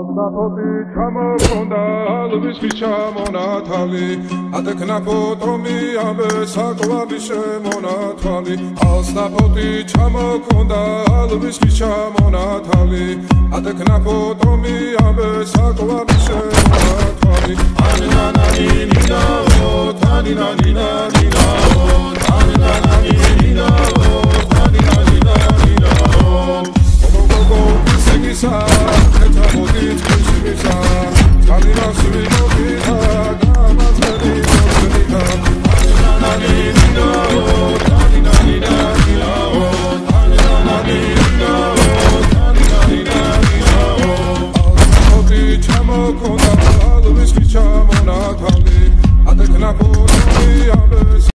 ოცდათოდი ჩამოყონდა ალვის ჩამონათალი. ატეკნაფო ტომი ამესაკვალი შემონათალი. ალსნაფოდი ჩამოყონდა ალვის ჩამონათალი. ატეკნაფო ტომი ამესაკვალი შემონათალი. ანანანინინაო თანინანინანინაო ანანანინინაო თანინანინანინაო გოგოგო სეგისა Years